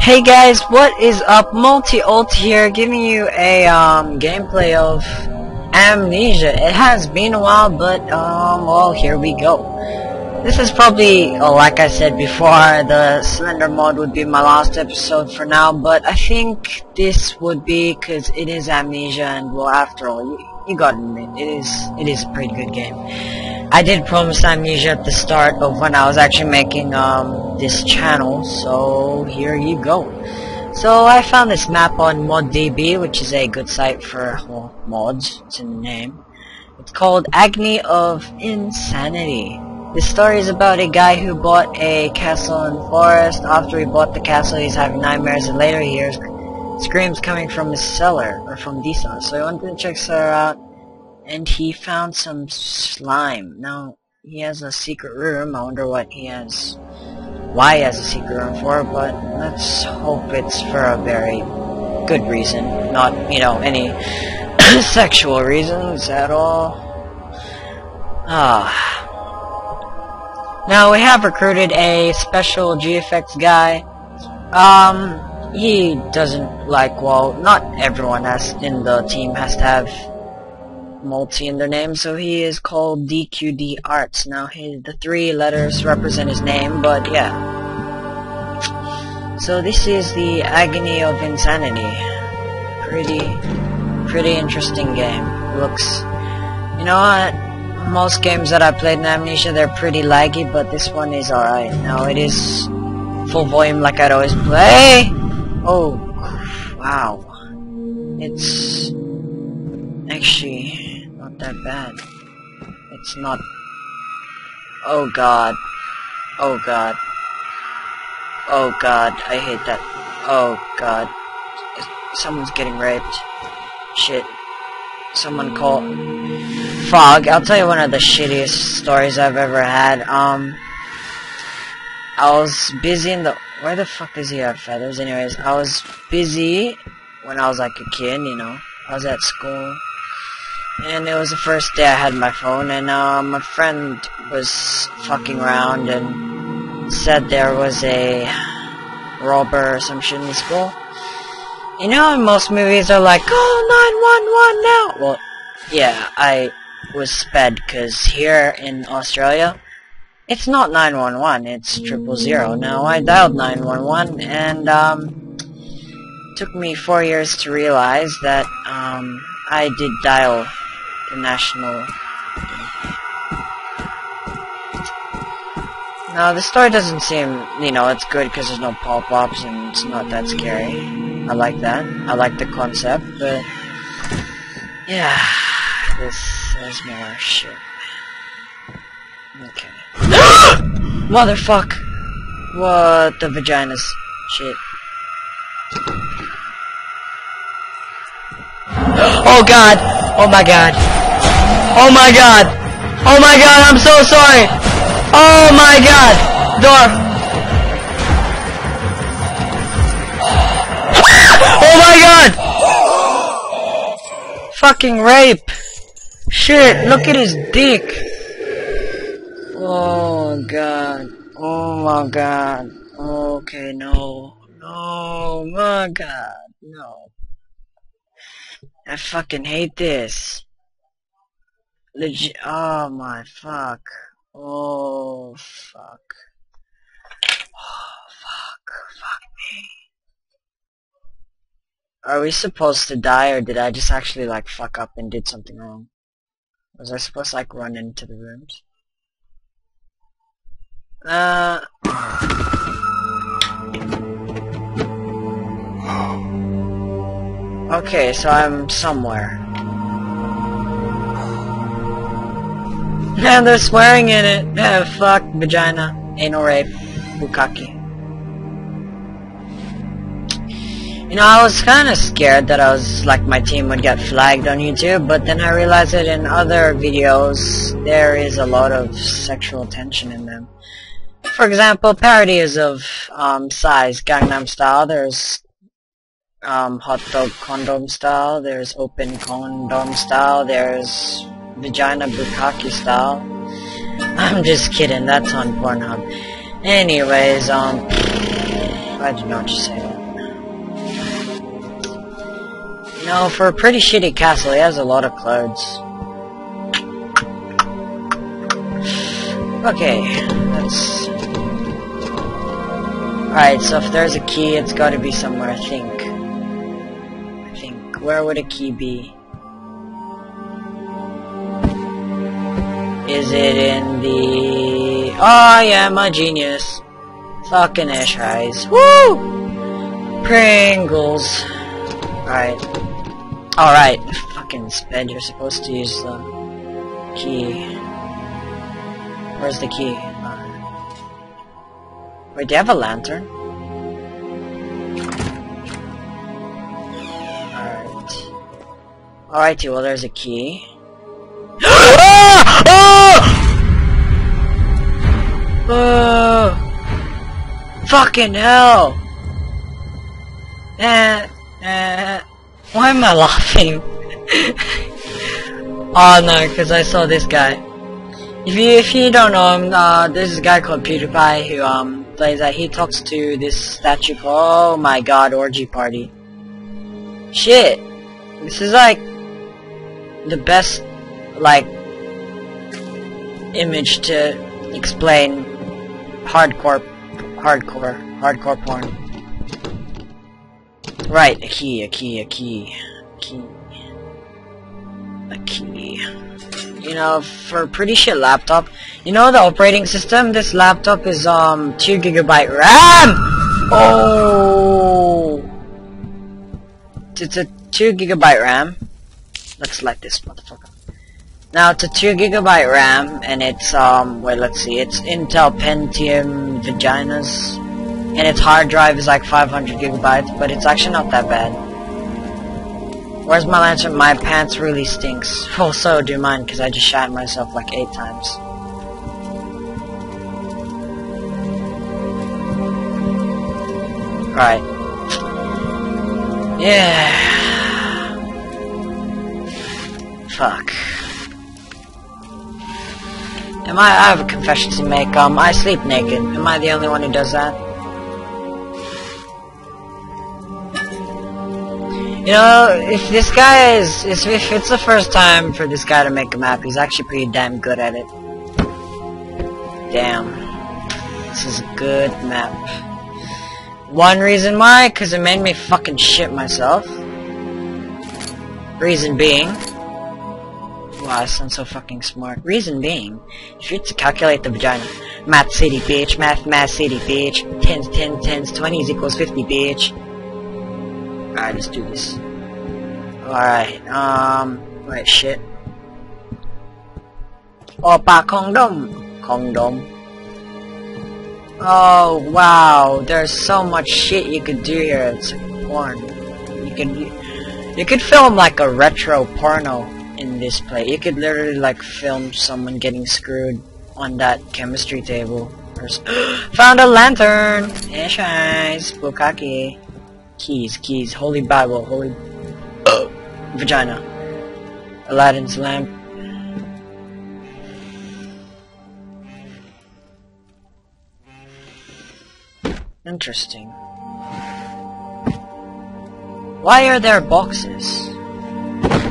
Hey guys, what is up? Multi-ALT here, giving you a um, gameplay of Amnesia. It has been a while, but um, well, here we go. This is probably, oh, like I said before, the Slender mod would be my last episode for now, but I think this would be because it is Amnesia, and well, after all, you, you gotta admit, it is, it is a pretty good game. I did promise Amnesia at the start of when I was actually making um, this channel, so here you go. So I found this map on ModDB, which is a good site for well, mods, it's in the name. It's called Agony of Insanity. The story is about a guy who bought a castle in forest. After he bought the castle, he's having nightmares, and later he hears screams coming from his cellar, or from the cellar. So he went to check her out, and he found some slime. Now, he has a secret room. I wonder what he has, why he has a secret room for, but let's hope it's for a very good reason, not, you know, any sexual reasons at all. Ah. Now, we have recruited a special GFX guy. Um, he doesn't like, well, not everyone has in the team has to have multi in their name, so he is called DQD Arts. Now, his, the three letters represent his name, but yeah. So this is the Agony of Insanity. Pretty, pretty interesting game. Looks, you know what? Most games that I played in Amnesia, they're pretty laggy, but this one is alright. Now, it is full volume like I'd always play. Oh, wow. It's actually that bad. It's not... Oh god. Oh god. Oh god, I hate that. Oh god. Someone's getting raped. Shit. Someone call... Fog, I'll tell you one of the shittiest stories I've ever had. Um... I was busy in the... Where the fuck does he have feathers? Anyways, I was busy when I was like a kid, you know. I was at school and it was the first day I had my phone, and uh, my friend was fucking around and said there was a robber or some shit in the school. You know, in most movies are like, call 911 now! Well, yeah, I was sped, because here in Australia, it's not 911, it's triple zero. Now, I dialed 911, and, um, took me four years to realize that, um, I did dial the national. No, the story doesn't seem, you know, it's good because there's no pop-ups and it's not that scary. I like that. I like the concept, but yeah, this is more shit. Okay. Motherfuck! What the vaginas? Shit. Oh god! Oh my god. Oh my god. Oh my god, I'm so sorry. Oh my god. Door. oh my god. Fucking rape. Shit, look at his dick. Oh god. Oh my god. Okay, no. No, my god. No. I fucking hate this. Legit. Oh my fuck. Oh fuck. Oh fuck. Fuck me. Are we supposed to die or did I just actually like fuck up and did something wrong? Was I supposed to like run into the rooms? Uh... Okay, so I'm somewhere. And they're swearing in it. Yeah, fuck, vagina, anal rape, bukkake. You know, I was kind of scared that I was, like, my team would get flagged on YouTube, but then I realized that in other videos, there is a lot of sexual tension in them. For example, parodies of, um, size, Gangnam Style, there's um, hot dog condom style, there's open condom style, there's vagina bukkake style. I'm just kidding, that's on Pornhub. Anyways, um, I do not just say that. No, for a pretty shitty castle, he has a lot of clothes. Okay, that's... Alright, so if there's a key, it's gotta be somewhere, I think. Where would a key be? Is it in the... Oh, yeah, I'm a genius. Fucking ash eyes. Woo! Pringles. Alright. Alright, fucking sped, you're supposed to use the key. Where's the key? Uh, wait, do you have a lantern? Alrighty, well there's a key. Oh! Fucking hell! Eh, eh. Why am I laughing? oh no, because I saw this guy. If you if you don't know him, uh, there's a guy called PewDiePie who um plays that. He talks to this statue Oh my God, Orgy Party. Shit, this is like the best like image to explain hardcore, hardcore, hardcore porn. Right, a key, a key, a key, a key, a key. You know, for pretty shit laptop, you know the operating system, this laptop is, um, 2 gigabyte RAM! Oh! It's a 2 gigabyte RAM. Let's light this motherfucker. Now it's a 2 gigabyte RAM, and it's, um, wait, let's see, it's Intel Pentium Vaginas, and its hard drive is like 500 gigabytes, but it's actually not that bad. Where's my lantern? My pants really stinks. Well, so do mine, because I just shat myself like 8 times. Right. Yeah. Fuck. Am I, I have a confession to make, um, I sleep naked. Am I the only one who does that? You know, if this guy is, if it's the first time for this guy to make a map, he's actually pretty damn good at it. Damn. This is a good map. One reason why, because it made me fucking shit myself. Reason being, Wow, I sound so fucking smart. Reason being, if you're to calculate the vagina, math city bitch, math math city bitch, tens, tens, tens, twenties equals fifty bitch. Alright, let's do this. Alright, um, wait, shit. Opa condom, condom. Oh wow, there's so much shit you could do here. It's porn. You could you, you could film like a retro porno in this play. You could literally like film someone getting screwed on that chemistry table. Found a lantern! Yes, guys. Bukkake. Keys, keys. Holy Bible. Holy... Oh, vagina. Aladdin's lamp. Interesting. Why are there boxes?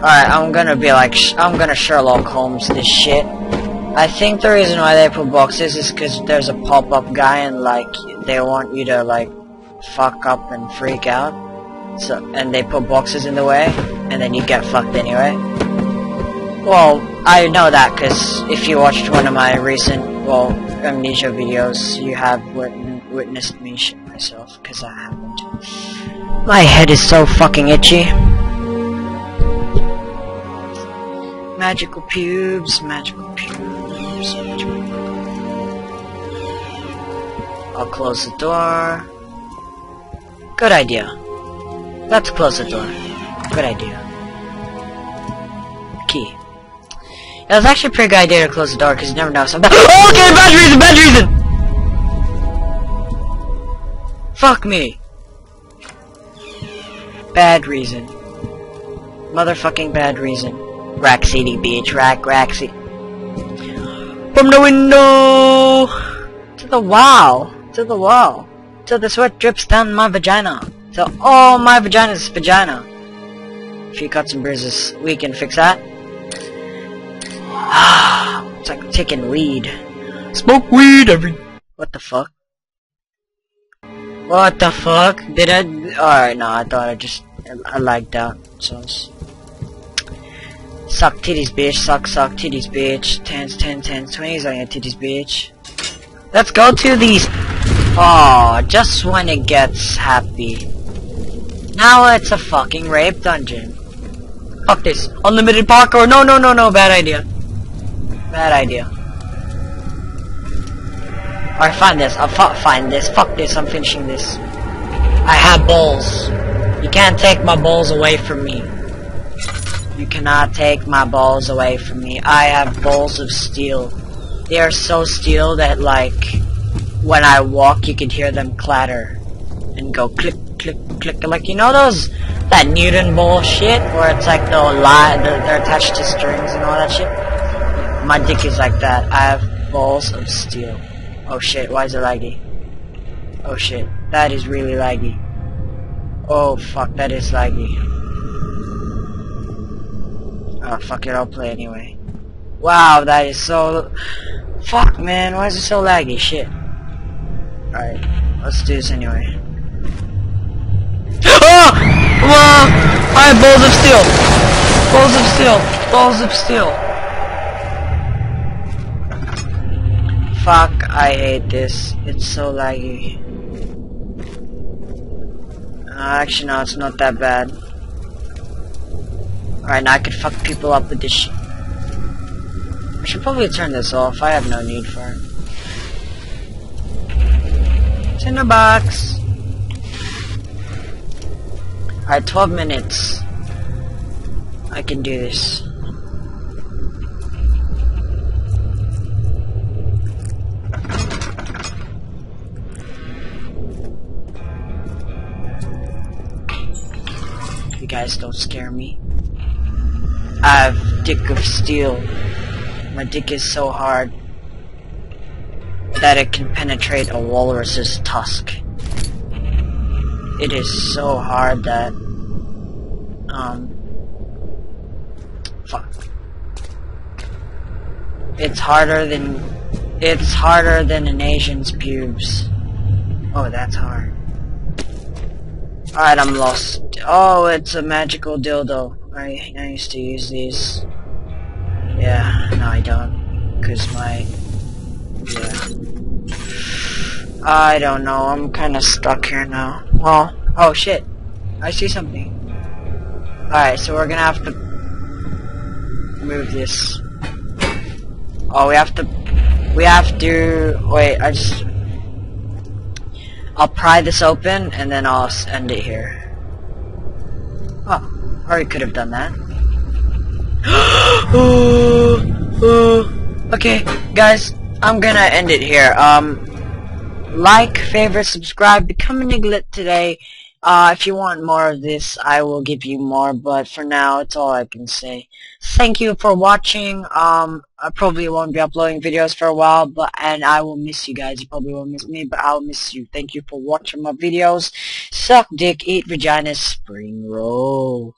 Alright, I'm gonna be like, I'm gonna Sherlock Holmes this shit. I think the reason why they put boxes is because there's a pop-up guy and like, they want you to like, fuck up and freak out. So, and they put boxes in the way, and then you get fucked anyway. Well, I know that because if you watched one of my recent, well, Amnesia videos, you have wit witnessed me shit myself, because I haven't. My head is so fucking itchy. Magical pubes, magical pubes, I'll close the door. Good idea. Let's close the door. Good idea. Key. Yeah, it's actually a pretty good idea to close the door because you never know something. Oh, okay, bad reason, bad reason! Fuck me. Bad reason. Motherfucking bad reason. Rack City, bitch. Rack, Rack City. From the window to the wall, to the wall, till the sweat drips down my vagina, till all my vagina's vagina. A few cuts and bruises. We can fix that. It's like taking weed. Smoke weed every... What the fuck? What the fuck? Did I... Alright, no, I thought I just... I liked that. So... Suck titties, bitch. Suck, suck titties, bitch. Tens, ten, tens, twenties on your titties, bitch. Let's go to these... Oh, just when it gets happy. Now it's a fucking rape dungeon. Fuck this. Unlimited parkour. No, no, no, no. Bad idea. Bad idea. Alright, find this. I'll find this. Fuck this. I'm finishing this. I have balls. You can't take my balls away from me. You cannot take my balls away from me. I have balls of steel. They are so steel that, like, when I walk, you can hear them clatter. And go click, click, click. Like, you know those, that Newton bullshit? Where it's like, they're attached to strings and all that shit? My dick is like that. I have balls of steel. Oh shit, why is it laggy? Oh shit, that is really laggy. Oh fuck, that is laggy. Oh, fuck it, I'll play anyway. Wow, that is so... Fuck, man, why is it so laggy? Shit. Alright, let's do this anyway. Oh! I have balls of steel! Balls of steel! Balls of steel! Fuck, I hate this. It's so laggy. Uh, actually, no, it's not that bad. Alright, now I could fuck people up with this. I should probably turn this off. I have no need for it. Tinderbox! Alright, 12 minutes. I can do this. You guys don't scare me. I have dick of steel. My dick is so hard that it can penetrate a walrus's tusk. It is so hard that, um, fuck. It's harder than, it's harder than an Asian's pubes. Oh, that's hard. Alright, I'm lost. Oh, it's a magical dildo. I, I used to use these. Yeah, no I don't. Cause my... Yeah. I don't know, I'm kinda stuck here now. Well, oh shit. I see something. Alright, so we're gonna have to move this. Oh, we have to... We have to... Wait, I just... I'll pry this open, and then I'll end it here. Or could have done that. okay, guys, I'm gonna end it here. Um, like, favorite, subscribe, become a niglet today. Uh, if you want more of this, I will give you more, but for now, it's all I can say. Thank you for watching. Um, I probably won't be uploading videos for a while, but, and I will miss you guys. You probably won't miss me, but I'll miss you. Thank you for watching my videos. Suck dick, eat vagina, spring roll.